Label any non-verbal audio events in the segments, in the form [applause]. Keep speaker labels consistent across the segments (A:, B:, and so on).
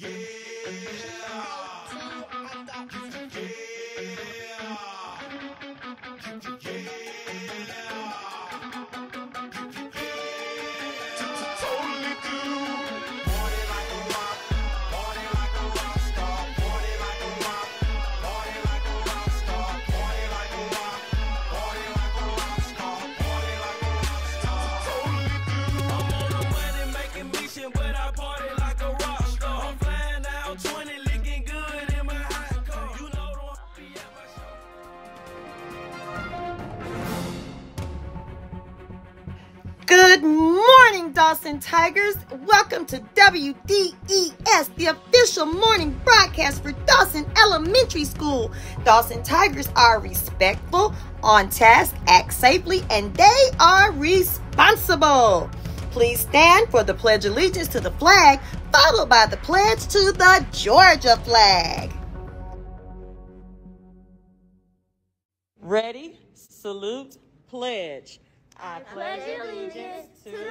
A: Good Dawson Tigers. Welcome to WDES, the official morning broadcast for Dawson Elementary School. Dawson Tigers are respectful, on task, act safely, and they are responsible. Please stand for the Pledge of Allegiance to the flag, followed by the pledge to the Georgia flag.
B: Ready, salute, pledge.
C: I pledge allegiance to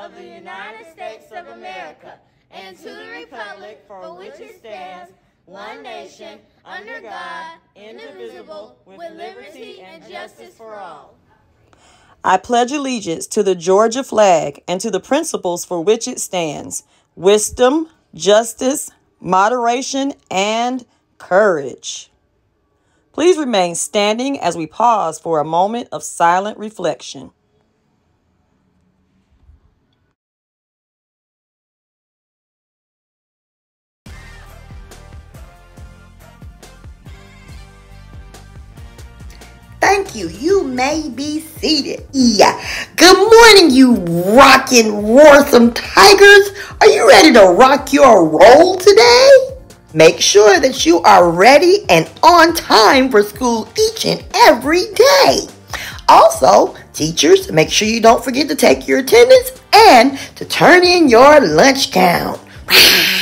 C: of the United States of America and to the republic for which it stands, one nation, under God, indivisible, with liberty and justice for all.
B: I pledge allegiance to the Georgia flag and to the principles for which it stands wisdom, justice, moderation, and courage. Please remain standing as we pause for a moment of silent reflection.
A: Thank you. You may be seated. Yeah. Good morning, you rockin' roarsome tigers. Are you ready to rock your roll today? Make sure that you are ready and on time for school each and every day. Also, teachers, make sure you don't forget to take your attendance and to turn in your lunch count. [laughs]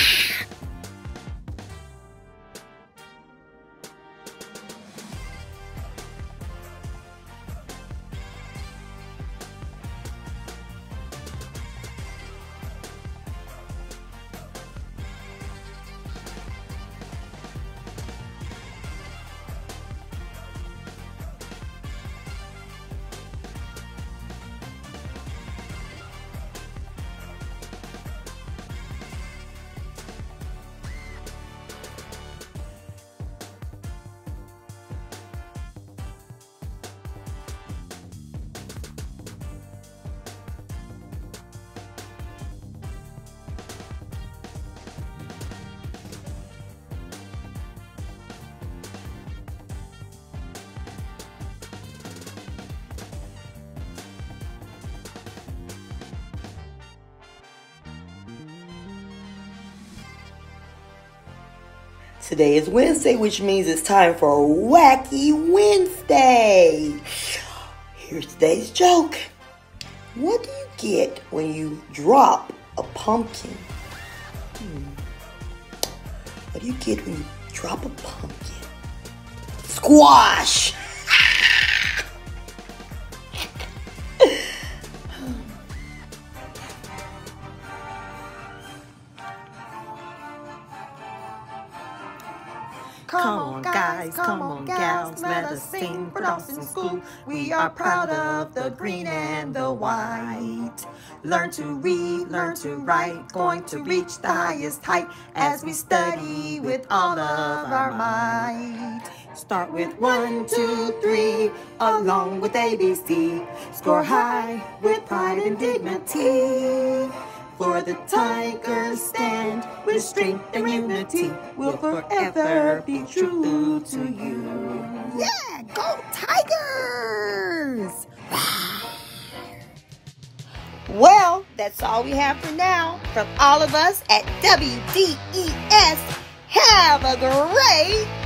A: Today is Wednesday, which means it's time for a Wacky Wednesday. Here's today's joke. What do you get when you drop a pumpkin? Hmm. What do you get when you drop a pumpkin? Squash!
D: Come on, guys, come on, gals, let us sing for Dawson School. We are proud of the green and the white. Learn to read, learn to write, going to reach the highest height as we study with all of our might. Start with one, two, three, along with ABC. Score high with pride and dignity. For the Tigers stand with strength and unity. We'll forever be true to you.
A: Yeah, go Tigers! Well, that's all we have for now. From all of us at WDES, have a great day!